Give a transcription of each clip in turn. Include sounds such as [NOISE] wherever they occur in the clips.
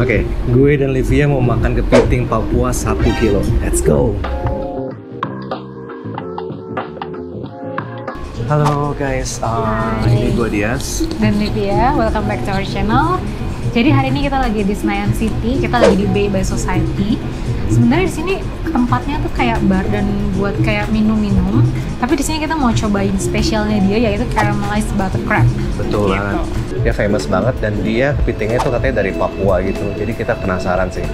Oke, gue dan Livia mau makan kepiting Papua 1 kilo. Let's go. Halo guys, uh, ini gue Dias. dan Livia, welcome back to our channel. Jadi hari ini kita lagi di Senayan City, kita lagi di Bay by Society. Sebenarnya di sini tempatnya tuh kayak bar dan buat kayak minum-minum. Tapi di sini kita mau cobain spesialnya dia yaitu caramelized butter crab. Betul Gitu. banget. Dia famous banget dan dia kepitingnya itu katanya dari Papua gitu. Jadi kita penasaran sih.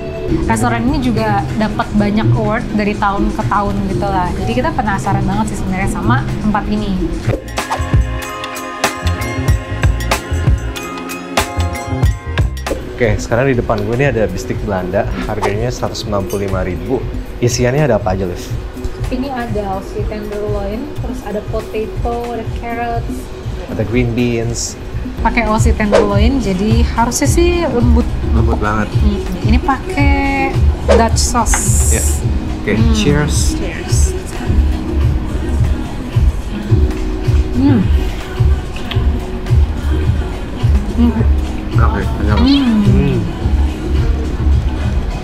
Restoran ini juga dapat banyak award dari tahun ke tahun gitu lah. Jadi kita penasaran banget sih sebenarnya sama tempat ini. Oke, sekarang di depan gue ini ada bistik Belanda. Harganya 195.000. Isiannya ada apa aja, Liv? Ini ada Aussie tenderloin, terus ada potato, ada carrots, Ada green beans. pakai Aussie tenderloin jadi harusnya sih lembut Lembut banget. Hmm, ini pakai Dutch sauce. Ya. Oke, Hmm. cheers. Cheers. Hmm. Hmm. Oke, enak. Hmm. Hmm.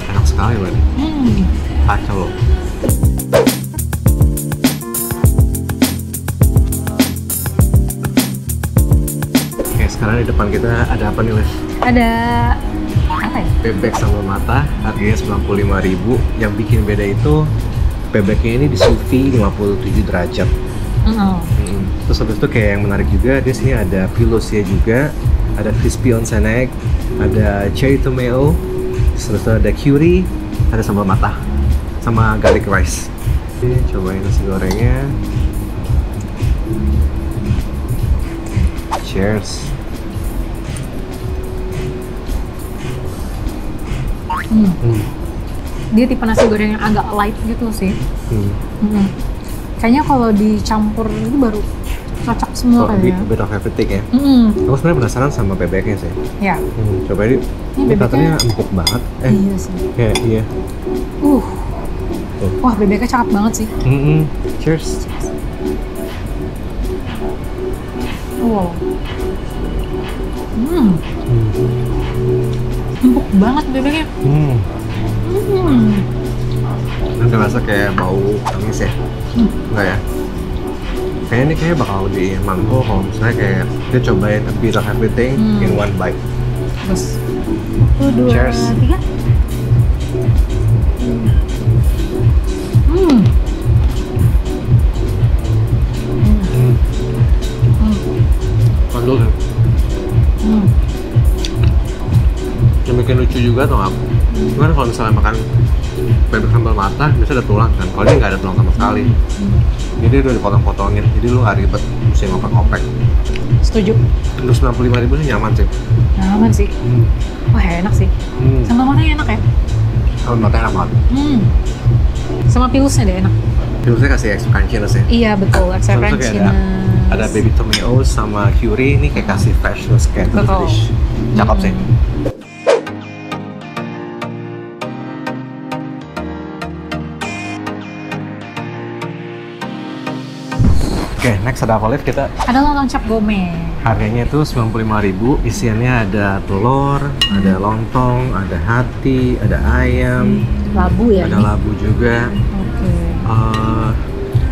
Enak sekali, Wen. Hmm. Kacau loh. Oke, sekarang di depan kita ada apa nih, Liv? Ada apa ya? Bebek sama mata, harganya 95.000. Yang bikin beda itu bebeknya ini di vide 57 derajat. Oh. Hmm. Terus habis itu kayak yang menarik juga, di sini ada pilosnya juga, ada crispy onsen egg, ada cherry tomato, terus ada curry, ada sambal mata, sama garlic rice. Oke, cobain nasi gorengnya. Cheers. Hmm. Hmm. Dia tipe nasi goreng yang agak light gitu sih. Hmm. Hmm. Kayaknya kalau dicampur itu baru cocok semua So, kayaknya. bit of everything ya. Hmm. Aku sebenarnya penasaran sama bebeknya sih. Ya. Hmm, coba ini, Ini bebeknya- katanya empuk banget. Eh, Iya sih. ya, iya. Uh. Tuh. Wah, bebeknya cakep banget sih. Mm-mm. Cheers. Wow. Hmm. Hmm. Empuk banget bebeknya. Hmm. Hmm. Nanti rasa kayak bau amis ya? Hmm. Enggak ya? Kayaknya ini kayak bakal lebih mango kalau misalnya kayak dia cobain a bit of everything Hmm. in one bite. Terus. Satu, dua, Cheers. tiga. Hmm. Hmm. Hmm. Hmm. Yang bikin lucu juga tuh nggak? Gimana kalau misalnya makan bebek sambal mata, biasanya ada tulang kan? Kalau ini nggak ada tulang sama sekali. Hmm. Jadi udah dipotong-potongin, jadi lu nggak ribet mesti ngopek-ngopek. Setuju. Terus 95 ribu sih nyaman sih. Nyaman sih. Hmm. Wah enak sih. Hmm. Sambal matanya enak ya. Sambal mata enak banget. Hmm. Sama pilusnya deh enak. Terusnya kasih extra crunchiness ya. Iya betul. Extra ada, crunchiness. ada baby tomato sama curry ini kayak kasih freshness kayak Betul. Cakep sih. Hmm. Oke, next ada apa Liv? Kita Ada lontong cap gome. harganya itu 95.000, isiannya ada telur, ada lontong, ada hati, ada ayam, Labu ya ada ini. labu juga. Oke. Eh,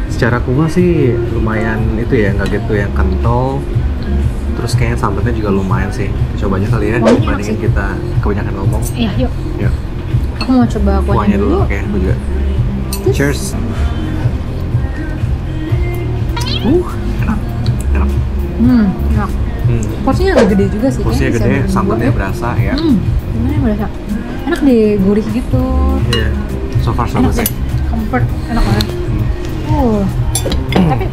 secara kuah sih lumayan itu ya, nggak gitu yang kental. Terus kayaknya sambalnya juga lumayan sih. Coba aja kali ya, Wanginya dibandingin sih. kita kebanyakan ngomong. Iya yuk. Yuk, Aku mau coba kuahnya kuahnya dulu. dulu. Oke, aku juga. Cheers. Uh, enak, enak. Hmm, enak. Hmm. Porsinya agak gede juga sih. Porsinya gede, sambalnya ya. berasa ya. Hmm, gimana ya berasa? Enak deh, gurih gitu. Iya. So far so good sih. comfort, enak banget. Hmm. Uh. Tapi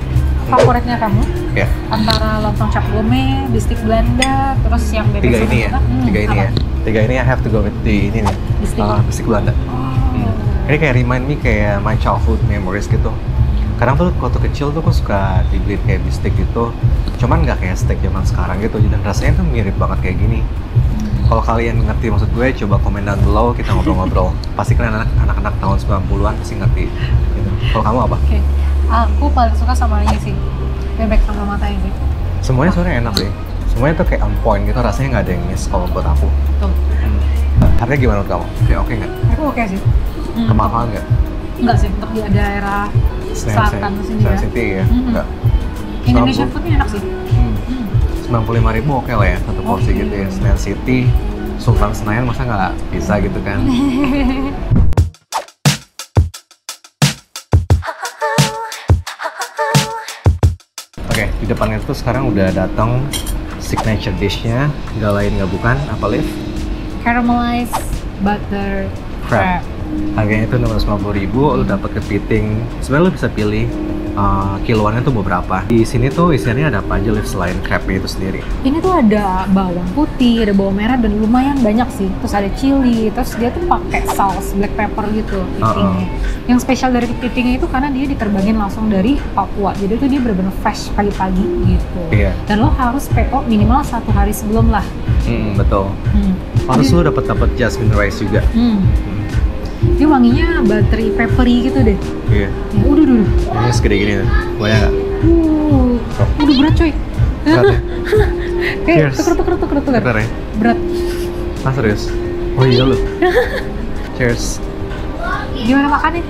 favoritnya kamu Ya, antara lontong cap gome, bistik Belanda, terus yang bebek tiga ini ya. Hmm, Tiga ini apa? ya. Tiga ini I have to go with the ini nih. Bistik. Uh, bistik Belanda. Oh. Ini kayak remind me kayak my childhood memories gitu. Kadang tuh waktu kecil tuh aku suka dibeli kayak bistik gitu. Cuman nggak kayak steak zaman sekarang gitu. Dan rasanya tuh mirip banget kayak gini. Kalau kalian ngerti maksud gue, coba komen down below, kita ngobrol-ngobrol. [LAUGHS] Pasti kalian anak- anak-anak tahun 90-an pasti ngerti. Gitu. Kalau kamu apa? Oke, aku paling suka sama ini sih, bebek sama mata ini. Semuanya sebenarnya enak sih. Semuanya tuh kayak on point gitu, rasanya nggak ada yang miss kalau buat aku. Tuh. Hmm. Harganya gimana menurut kamu? Oke nggak? Aku oke sih. Hmm, Kemahalan nggak? Enggak sih, untuk di daerah selatan sini ya. City ya? Mm-mm. Enggak. Indonesian foodnya enak sih. Hmm. Hmm. 95 ribu oke lah ya, satu porsi Oke. gitu ya. Senayan City, Sultan Senayan masa nggak bisa gitu kan? [LAUGHS] Oke, di depannya tuh sekarang udah datang signature dish-nya, nggak lain nggak bukan, apa Liv? Caramelized butter Crab. crab. Harganya itu 650 ribu, lu dapat kepiting. Sebenarnya lu bisa pilih uh, kiloannya tuh beberapa. Di sini tuh isiannya ada apa aja Liv selain crabnya itu sendiri? Ini tuh ada bawang putih, ada bawang merah dan lumayan banyak sih. Terus ada chili, terus dia tuh pakai saus black pepper gitu kepitingnya. Yang spesial dari kepitingnya itu karena dia diterbangin langsung dari Papua. Jadi itu dia benar-benar fresh pagi-pagi gitu. Iya. Dan lo harus PO minimal satu hari sebelum lah. Hmm, betul. Hmm. Harus lu dapat dapat jasmine rice juga. Hmm. Dia wanginya buttery peppery gitu deh. Iya. Ya udah dulu. Ini segede gini tuh. Banyak nggak? Uh, udah berat coy. Berat ya? [LAUGHS] Kayak Cheers. tuker tuker tuker tuker. Ya? Berat. Ah serius? Oh iya lu. [LAUGHS] Cheers. Gimana makannya?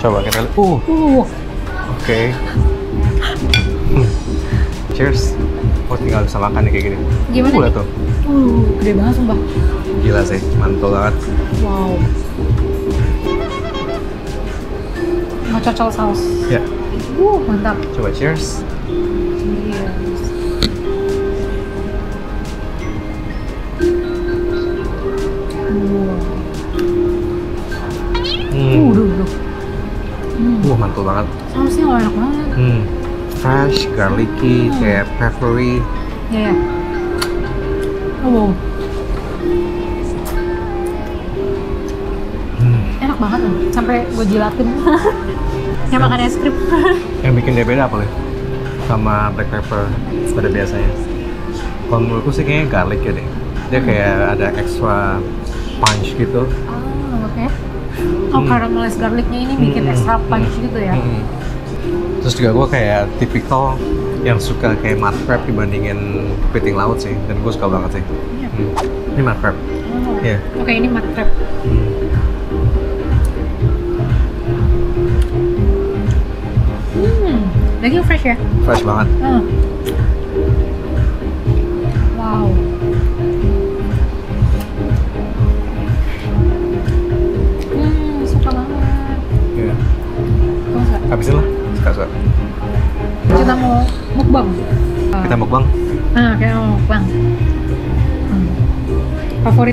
Coba kita lihat. Uh, Uh, oke. Hmm. Cheers. Oh tinggal bisa makan nih kayak gini. Gimana Uh, tuh. Uh, gede banget sumpah. Gila sih, mantul banget. Wow. Mau cocol saus. Ya, Uh, mantap. coba cheers. Cheers. Hmm. uh, duh, duh. Hmm. Mantul banget. Sausnya enak banget. Hmm. Fresh, garlicky, Hmm. kayak peppery. Ya, ya. Wow. Hmm. Enak banget loh. Sampai gue jilatin. [LAUGHS] Kayak makan es krim. [LAUGHS] Yang bikin dia beda apa nih? Sama black pepper pada biasanya. Kalau menurutku sih kayaknya garlic ya deh. Dia kayak ada extra punch gitu. Ah, oke. Oh, Hmm. caramelized garlicnya ini bikin Hmm, extra hmm, punch gitu ya? Hmm. Terus juga gue kayak tipikal yang suka kayak mud crab dibandingin kepiting laut sih. Dan gue suka banget sih. Iya. Hmm. Ini mud crab. Oh. Iya. Oke, ini mud crab. Hmm. Hmm, daging fresh ya? Fresh banget. Ah.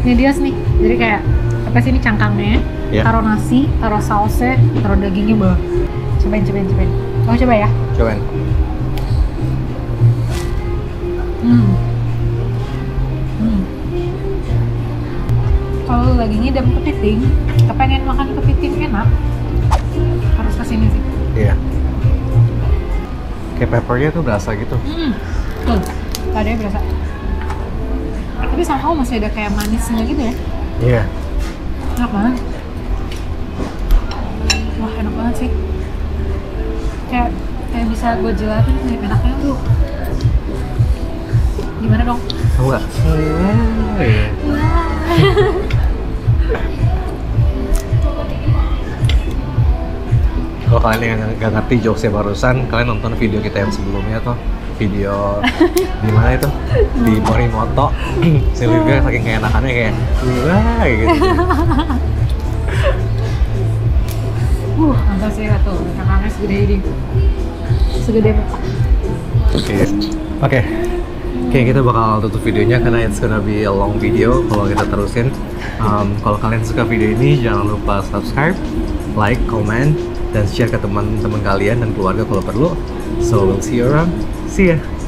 Favoritnya dia nih. Jadi kayak apa sih ini cangkangnya? Iya. Taruh nasi, taruh sausnya, taruh dagingnya bah. Cobain, cobain, cobain. Kamu coba ya? Cobain. Hmm. Hmm. Kalau lagi ngidam kepiting, kepengen makan kepiting enak, harus ke sini sih. Iya. Kayak peppernya tuh berasa gitu. Hmm. Tuh, tadi berasa. Tapi somehow masih ada kayak manisnya gitu ya. Iya. Enak banget. Wah, enak banget sih. Kayak kayak bisa gue jelatin nih enaknya tuh. Gimana dong? Tahu nggak? [LAUGHS] Kalau kalian yang nggak ngerti jokesnya barusan, kalian nonton video kita yang sebelumnya tuh video [LAUGHS] di mana itu di Morimoto [LAUGHS] si Livia saking keenakannya kayak wah gitu [LAUGHS] Uh, mantap sih tuh. Cangkangnya segede ini. Segede apa? oke oke Oke, kita bakal tutup videonya karena it's gonna be a long video kalau kita terusin. Um, kalau kalian suka video ini, jangan lupa subscribe, like, comment, dan share ke teman-teman kalian dan keluarga kalau perlu. So, we'll see you around. See ya!